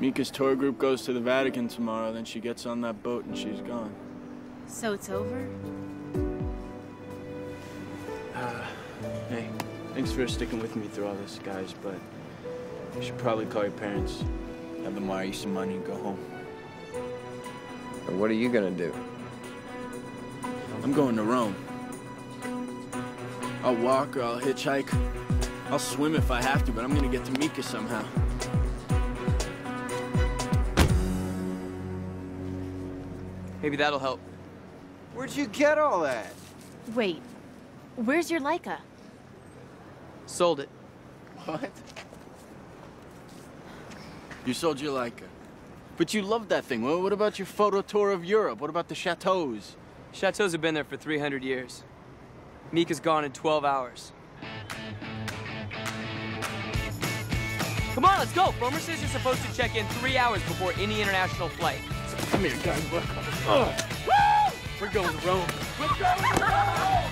Mieke's tour group goes to the Vatican tomorrow, then she gets on that boat and she's gone. So it's over? Uh, hey, thanks for sticking with me through all this, guys, but you should probably call your parents, have them wire you some money and go home. And what are you gonna do? I'm going to Rome. I'll walk or I'll hitchhike. I'll swim if I have to, but I'm gonna get to Mieke somehow. Maybe that'll help. Where'd you get all that? Wait, where's your Leica? Sold it. What? You sold your Leica. But you loved that thing. Well, what about your photo tour of Europe? What about the chateaus? Chateaus have been there for 300 years. Mieke's gone in 12 hours. Come on, let's go! Foamer says you're supposed to check in three hours before any international flight. Come here, guys. We're going to Rome. We're going to Rome!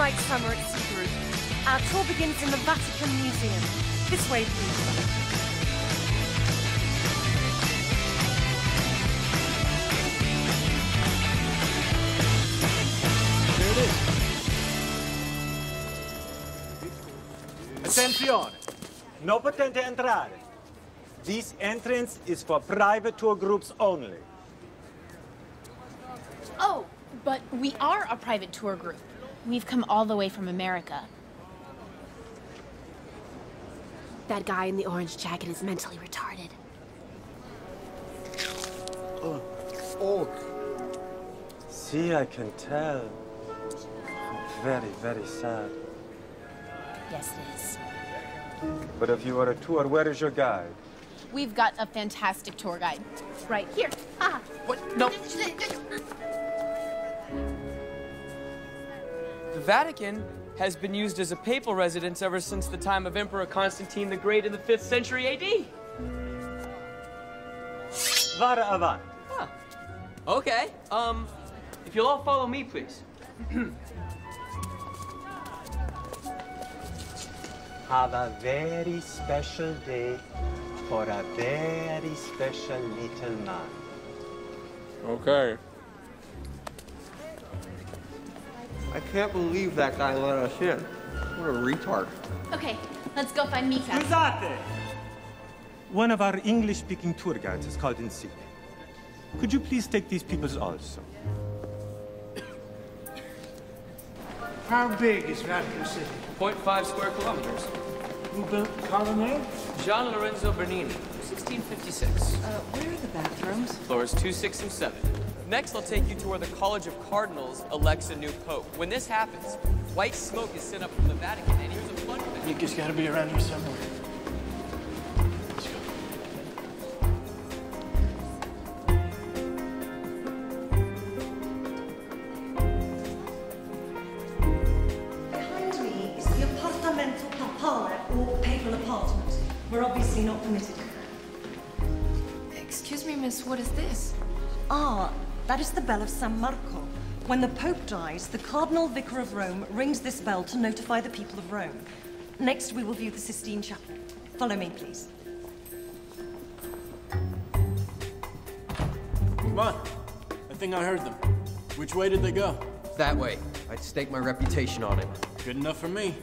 All right, Summer at Sea Group. Our tour begins in the Vatican Museum. This way, please. There it is. Attenzione! No potente entrare. This entrance is for private tour groups only. Oh, but we are a private tour group. We've come all the way from America. That guy in the orange jacket is mentally retarded. Oh. See, I can tell. Very, very sad. Yes, it is. But if you are a tour, where is your guide? We've got a fantastic tour guide. Right here. Ah. What? No. The Vatican has been used as a papal residence ever since the time of Emperor Constantine the Great in the 5th century AD. Vara avanti. Okay, um, if you'll all follow me, please. Have a very special day for a very special little man. Okay. I can't believe that guy let us in. What a retard. Okay, let's go find Mieke. Scusate! One of our English-speaking tour guides is called in sick. Could you please take these peoples also? How big is Vatican City? 0.5 square kilometers. Who built the colonnade? Gian Lorenzo Bernini, 1656. Uh, where are the bathrooms? Floors 2, 6, and 7. Next, I'll take you to where the College of Cardinals elects a new pope. When this happens, white smoke is sent up from the Vatican, and here's a fun fact. Mieke's gotta be around here somewhere. Let's go. Behind me is the appartamento papale, or papal apartment. We're obviously not permitted. Excuse me, miss, what is this? Ah, that is the bell of San Marco. When the Pope dies, the Cardinal Vicar of Rome rings this bell to notify the people of Rome. Next, we will view the Sistine Chapel. Follow me, please. Come on. I think I heard them. Which way did they go? That way. I'd stake my reputation on it. Good enough for me.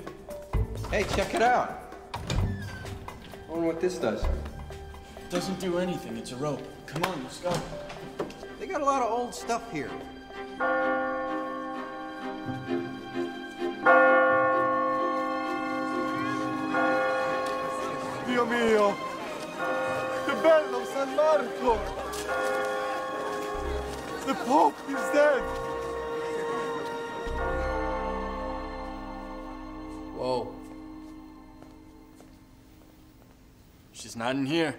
Hey, check it out. I wonder what this does. Doesn't do anything. It's a rope. Come on, let's go. They got a lot of old stuff here. Dio mio! The bell of San Marco! The Pope is dead! Whoa. She's not in here.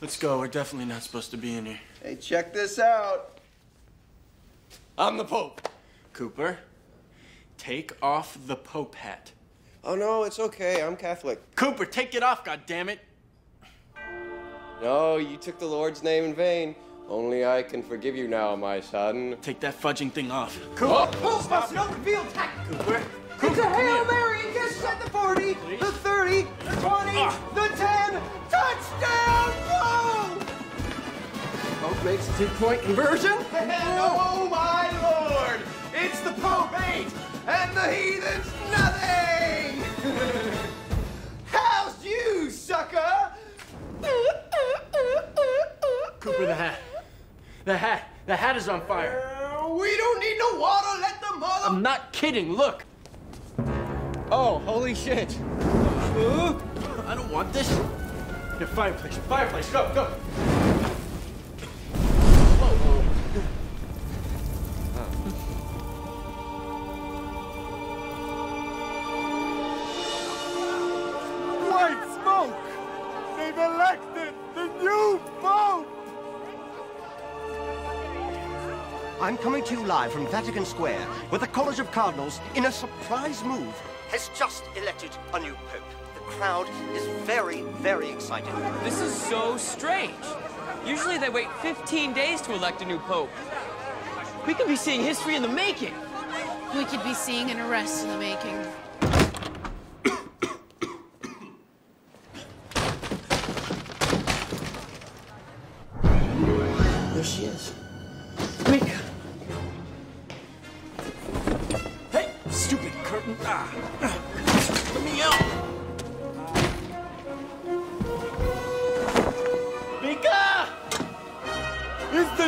Let's go. We're definitely not supposed to be in here. Hey, check this out. I'm the Pope. Cooper, take off the Pope hat. Oh, no, it's okay. I'm Catholic. Cooper, take it off, goddammit! No, you took the Lord's name in vain. Only I can forgive you now, my son. Take that fudging thing off. Cooper! Oh, must not reveal tact. Cooper! It's a Hail Mary. It gets at the 40, the 30, the 20, Ah. the 10. Touchdown, Pope! Pope makes a two-point conversion? oh, my Lord! It's the Pope 8 and the heathens nothing! How's you, sucker? Cooper, the hat. The hat. The hat is on fire. Uh, we don't need no water. Let the mother. I'm not kidding. Look. Oh, holy shit. I don't want this. Your fireplace. Fireplace. Go, go. White smoke! They've elected the new Pope! I'm coming to you live from Vatican Square, where the College of Cardinals, in a surprise move, has just elected a new Pope. The crowd is very, very excited. This is so strange. Usually they wait 15 days to elect a new pope. We could be seeing history in the making. We could be seeing an arrest in the making. There she is. Mieke! Hey, stupid curtain. Ah.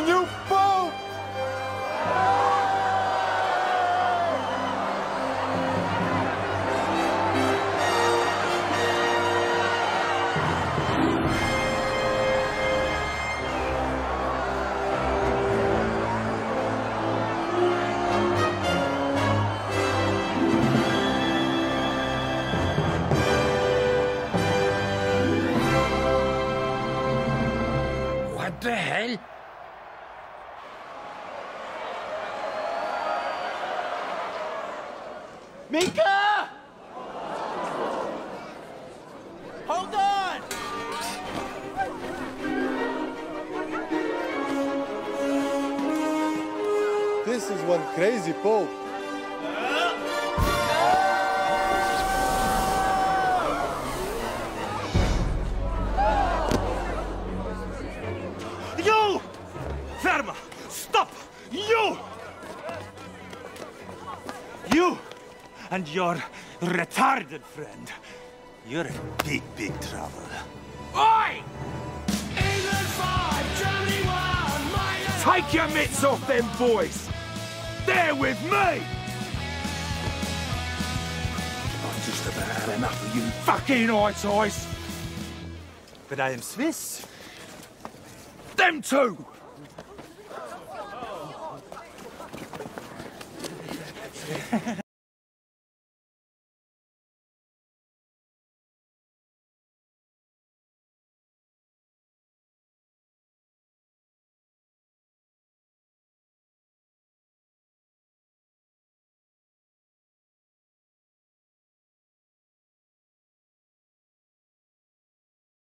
The Mieke! Hold on! This is one crazy Pope. And your retarded friend. You're in big, big trouble. Oi! Take your mitts off them boys! They're with me! I've just about had enough of you fucking white eyes. But I am Swiss. Them two!